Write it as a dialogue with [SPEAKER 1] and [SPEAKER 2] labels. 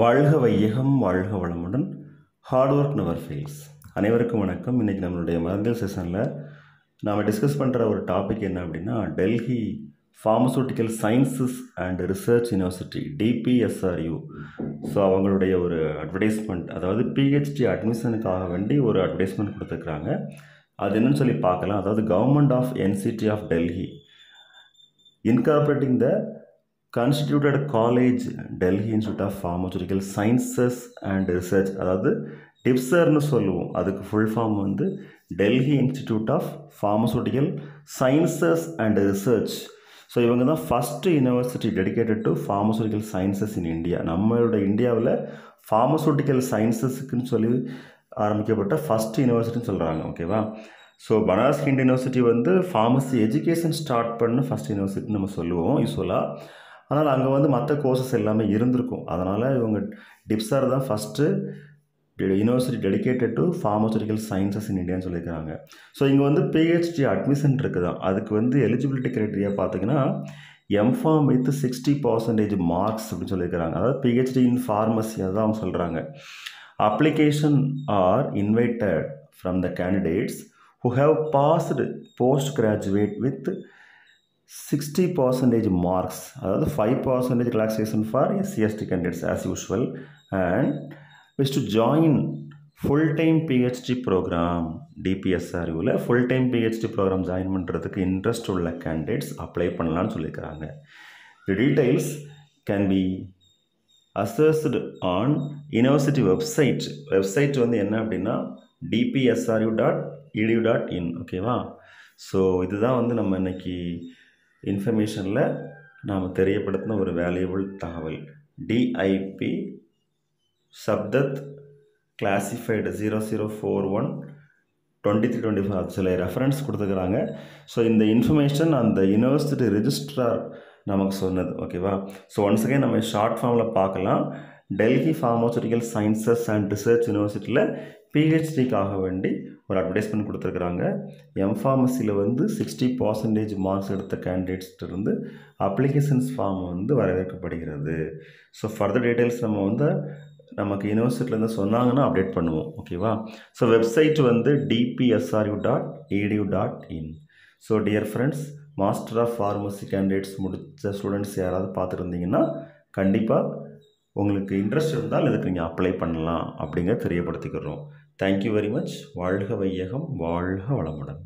[SPEAKER 1] வாழ்க வையகம் வாழ்க வளமுடன். ஹார்ட் ஒர்க் நவர் ஃபெயில்ஸ் அனைவருக்கும் வணக்கம். இன்றைக்கி நம்மளுடைய மருந்தியல் செஷனில் நாம் டிஸ்கஸ் பண்ணுற ஒரு டாபிக் என்ன அப்படின்னா Delhi pharmaceutical sciences and research university DPSRU so அவங்களுடைய ஒரு அட்வர்டைஸ்மெண்ட் அதாவது பிஹெச்டி அட்மிஷனுக்காக வேண்டி ஒரு அட்வர்டைஸ்மெண்ட் கொடுத்துருக்குறாங்க. அது என்னன்னு சொல்லி பார்க்கலாம். அதாவது government of NCT of Delhi incorporating the constituted college Delhi institute of pharmaceutical sciences and research அதாவது டிப்சர்னு சொல்லுவோம். அதுக்கு ஃபுல் ஃபார்ம் வந்து Delhi institute of pharmaceutical sciences and research so இவங்க தான் first university dedicated to pharmaceutical sciences in India நம்மளோட இந்தியாவில் pharmaceutical சயின்சஸுக்குன்னு சொல்லி ஆரம்பிக்கப்பட்ட ஃபஸ்ட் யூனிவர்சிட்டின்னு சொல்கிறாங்க ஓகேவா ஸோ பனாரஸ் ஹிந்து யூனிவர்சிட்டி வந்து ஃபார்மசி எஜுகேஷன் ஸ்டார்ட் பண்ண ஃபஸ்ட் யூனிவர்சிட்டின்னு நம்ம சொல்லுவோம். யூஸ்வலாக ஆனால் அங்கே வந்து மற்ற கோர்சஸ் எல்லாமே இருந்திருக்கும். அதனால் இவங்க டிப்ஸார் தான் first university dedicated to pharmaceutical sciences in இந்தியான்னு சொல்லியிருக்காங்க ஸோ இங்கே வந்து பிஹெச்டி அட்மிஷன் இருக்குதான் அதுக்கு வந்து எலிஜிபிலிட்டி க்ரைட்டீரியா பார்த்தீங்கன்னா M Pharm with sixty percentage marks அப்படின்னு சொல்லியிருக்கிறாங்க. அதாவது பிஹெச்டி இன் ஃபார்மசி அதுதான் அவங்க சொல்கிறாங்க application are invited from the candidates who who passed post graduate with sixty percentage marks அதாவது five percentage relaxation for SC ST candidates as usual and wish to join full time PhD programme டிபிஎஸ்ஆர்யூவில் full time PhD programme join பண்ணுறதுக்கு interest உள்ள candidates apply பண்ணலான்னு சொல்லியிருக்கிறாங்க the details can be accessed on university website website வந்து என்ன அப்படின்னா DPSRU dot edu dot in ஓகேவா so இதுதான் வந்து நம்ம இன்னைக்கு இன்ஃபர்மேஷனில் நாம் தெரியப்படுத்தின ஒரு வேல்யூபிள் தகவல். DIP சப்தத் classified zero zero four one twenty three twenty four சில ரெஃபரன்ஸ் கொடுத்துக்கிறாங்க ஸோ இந்த இன்ஃபர்மேஷன் அந்த யூனிவர்சிட்டி ரிஜிஸ்ட்ரார் நமக்கு சொன்னது ஓகேவா ஸோ ஒன்ஸ் அகைன் நம்ம ஷார்ட் ஃபார்மில் பார்க்கலாம். Delhi pharmaceutical sciences and research யூனிவர்சிட்டியில் பிஹெச்டிக்காக வேண்டி ஒரு அட்வர்டைஸ்மெண்ட் கொடுத்துருக்குறாங்க. எம்ஃபார்மசியில் வந்து சிக்ஸ்டி பர்சன்டேஜ் மார்க்ஸ் எடுத்த கேண்டிடேட்ஸ்ட்டு இருந்து அப்ளிகேஷன்ஸ் ஃபார்ம் வந்து வரவேற்கப்படுகிறது. ஸோ ஃபர்தர் டீட்டெயில்ஸ் நம்ம வந்து நமக்கு யூனிவர்சிட்டிலேருந்து சொன்னாங்கன்னா அப்டேட் பண்ணுவோம். ஓகேவா ஸோ வெப்சைட் வந்து DPSRU dot edu dot in so dear friends master of pharmacy candidates முடித்த ஸ்டூடெண்ட்ஸ் யாராவது பார்த்துருந்தீங்கன்னா கண்டிப்பாக உங்களுக்கு இன்ட்ரெஸ்ட் இருந்தால் இதுக்கு நீங்கள் அப்ளை பண்ணலாம் அப்படிங்கிற தெரியப்படுத்திக்கிறோம். தேங்க்யூ வெரி மச் வாழ்க வையகம் வாழ்க வளமுடன்.